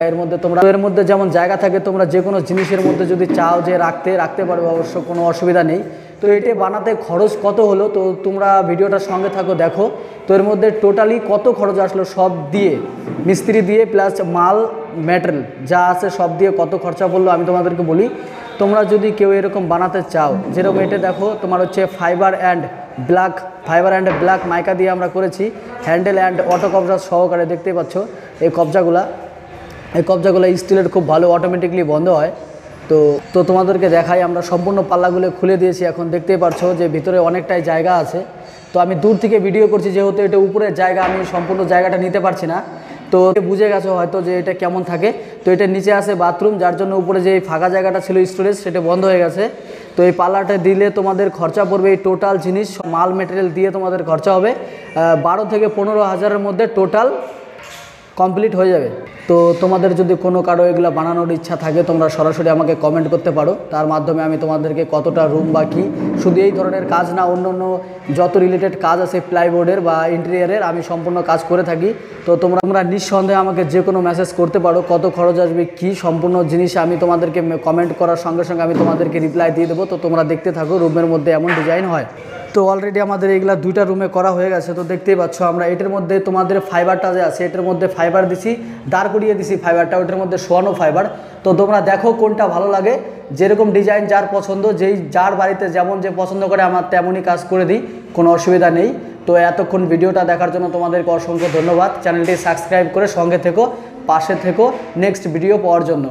এর মধ্যে তোমরা, এর মধ্যে যেমন জায়গা থাকে, তোমরা যে কোনো জিনিসের মধ্যে যদি চাও যে রাখতে রাখতে পারবে অবশ্য কোনো অসুবিধা নেই। তো এটি বানাতে খরচ কত হলো? তো তোমরা ভিডিওটার সঙ্গে থাকো, দেখো। তো এর মধ্যে টোটালি কত খরচ আসলো সব দিয়ে? মিস্ত্রি দিয়ে প্লাস মাল ম্যাটেরিয়াল যা আছে সব দিয়ে কত খরচা পড়ল আমি তোমাদেরকে বলি। তোমরা যদি কেউ এরকম বানাতে চাও, যেরকম এটা দেখো, তোমার হচ্ছে fibre and black fibre and black mica দিয়ে আমরা করেছি। হ্যান্ডেল অ্যান্ড অটো কবজা সহকারে দেখতে পাচ্ছ এই কবজাগুলা। এই কবজাগুলো স্টিলের খুব ভালো অটোমেটিকলি বন্ধ হয়। তো তো তোমাদেরকে দেখাই, আমরা সম্পূর্ণ পাল্লাগুলো খুলে দিয়েছি। এখন দেখতেই পাচ্ছ যে ভিতরে অনেকটাই জায়গা আছে। তো আমি দূর থেকে ভিডিও করছি, যেহেতু এটা উপরের জায়গা, আমি সম্পূর্ণ জায়গাটা নিতে পারছি না। তো বুঝে গেছো হয়তো যে এটা কেমন থাকে। তো এটা নিচে আছে বাথরুম যার জন্য উপরে যে ফাঁকা জায়গাটা ছিল স্টোরেজ সেটা বন্ধ হয়ে গেছে। তো এই পাল্লাটা দিলে তোমাদের খরচা পড়বে এই টোটাল জিনিস। মাল মেটেরিয়াল দিয়ে তোমাদের খরচা হবে। বারো থেকে পনেরো হাজারের মধ্যে টোটাল কমপ্লিট হয়ে যাবে। তো তোমাদের যদি কোনো কারও এগুলো বানানোর ইচ্ছা থাকে, তোমরা সরাসরি আমাকে কমেন্ট করতে পারো। তার মাধ্যমে আমি তোমাদেরকে কতটা রুম বা কী, শুধু এই ধরনের কাজ না, অন্য অন্য যত রিলেটেড কাজ আছে প্লাইবোর্ডের বা ইন্টেরিয়ারের আমি সম্পূর্ণ কাজ করে থাকি। তো তোমরা তোমরা নিঃসন্দেহে আমাকে যে কোনো মেসেজ করতে পারো, কত খরচ আসবে, কী সম্পূর্ণ জিনিস আমি তোমাদেরকে কমেন্ট করার সঙ্গে সঙ্গে আমি তোমাদেরকে রিপ্লাই দিয়ে দেবো। তো তোমরা দেখতে থাকো রুমের মধ্যে এমন ডিজাইন হয়। তো অলরেডি আমাদের এইগুলা দুইটা রুমে করা হয়ে গেছে, তো দেখতেই পাচ্ছ আমরা। এটার মধ্যে তোমাদের ফাইবারটা যে আছে, এটার মধ্যে ফাইবার দিছি, দাঁড় করিয়ে দিছি ফাইবারটা ওটার মধ্যে শোয়ানো ফাইবার তো তোমরা দেখো কোনটা ভালো লাগে, যেরকম ডিজাইন যার পছন্দ, যেই, যার বাড়িতে যেমন যে পছন্দ করে, আমার তেমনই কাজ করে দিই, কোনো অসুবিধা নেই। তো এতক্ষণ ভিডিওটা দেখার জন্য তোমাদেরকে অসংখ্য ধন্যবাদ। চ্যানেলটি সাবস্ক্রাইব করে সঙ্গে থেকো, পাশে থেকো নেক্সট ভিডিও পাওয়ার জন্য।